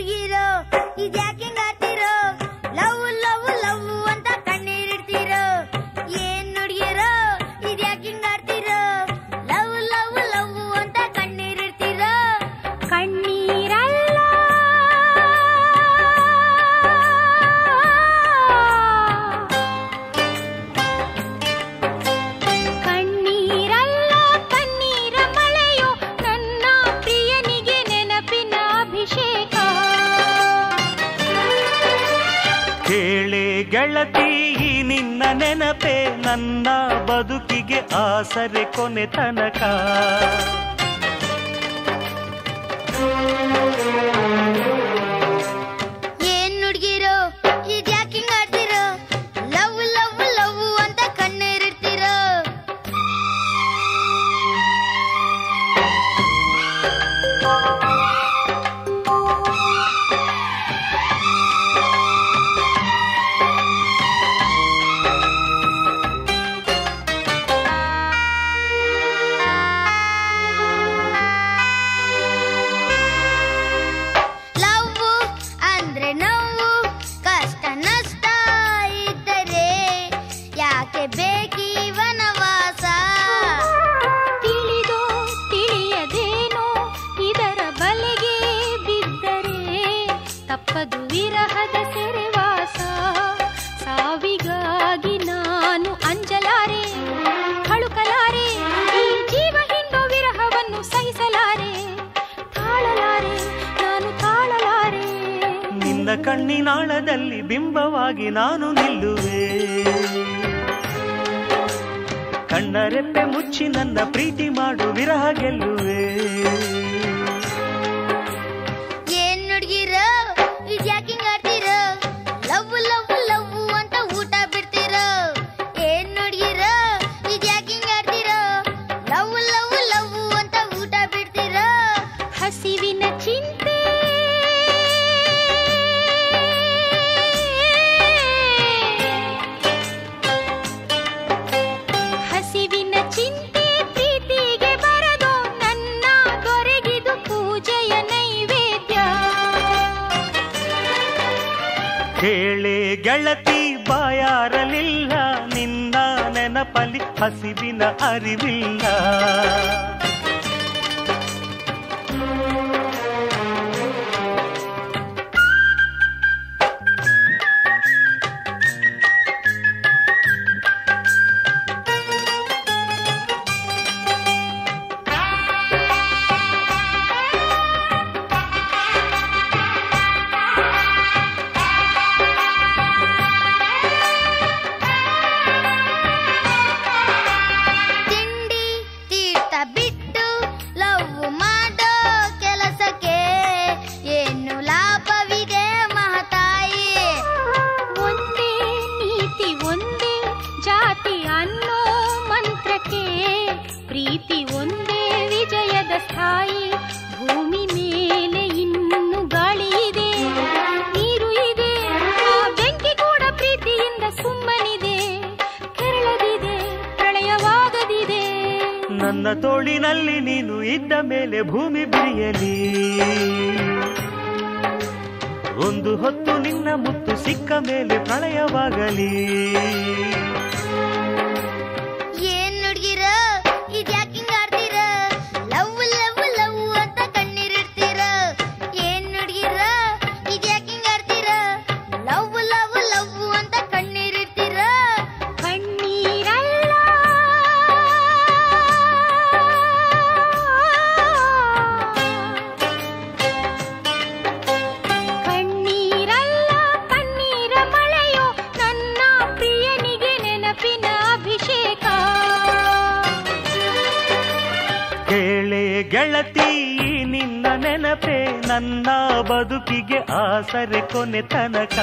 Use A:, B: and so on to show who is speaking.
A: Y ya que
B: ಕೇಳೆ ಗೆಳತಿ ನಿನ್ನ ನೆನಪೆ ನನ್ನ ಬದುಕಿಗೆ ಆಸರೆ ಕೊನೆ ತನಕ.
A: ತಪ್ಪದು ವಿರಹದ ಸೆರೆವಾಸ. ಸಾವಿಗಾಗಿ ನಾನು ಅಂಜಲಾರೆ ಹಳುಕಲಾರೆ ಈ ಜೀವ ಹಿಂಡೋ ವಿರಹವನ್ನು ಸಹಿಸಲಾರೆ. ತಾಳಲಾರೆ ನಾನು ತಾಳಲಾರೆ.
B: ನಿನ್ನ ಕಣ್ಣಿನಾಳದಲ್ಲಿ ಬಿಂಬವಾಗಿ ನಾನು ನಿಲ್ಲುವೆ. ಕಣ್ಣರೆಪ್ಪೆ ಮುಚ್ಚಿ ನನ್ನ ಪ್ರೀತಿ ಮಾಡು ವಿರಹ ಗೆಲ್ಲುವೆ.
C: ಏನ್ ನುಡ್ಗಿರೋ?
B: ಕೇಳೆ ಗೆಳತಿ ಬಾಯಾರಲಿಲ್ಲ ನಿನ್ನ ನೆನಪಲಿ ಹಸಿವಿನ ಅರಿವಿಲ್ಲ.
A: ಅನ್ನೋ ಮಂತ್ರಕ್ಕೆ ಪ್ರೀತಿ ಒಂದೇ ವಿಜಯದ ಸ್ಥಾಯಿ. ಭೂಮಿ ಮೇಲೆ ಇನ್ನು ಗಾಳಿ ಇದೆ, ನೀರು ಇದೆ, ಆ ಬೆಂಕಿ ಕೂಡ ಪ್ರೀತಿಯಿಂದ ಸುಮ್ಮನಿದೆ. ಕೆರಳದಿದೆ, ಪ್ರಳಯವಾಗದಿದೆ.
B: ನನ್ನ ತೋಳಿನಲ್ಲಿ ನೀನು ಇದ್ದ ಮೇಲೆ ಭೂಮಿ ಬಿರಿಯಲಿ. ಒಂದು ಹೊತ್ತು ನಿನ್ನ ಮುತ್ತು ಸಿಕ್ಕ ಮೇಲೆ ಪ್ರಳಯವಾಗಲಿ.
C: ಏನ್
B: ಕೇಳೆ ಗೆಳತಿ ನಿನ್ನ ನೆನಪೆ ನನ್ನ ಬದುಕಿಗೆ ಆಸರೆ ಕೊನೆ ತನಕ.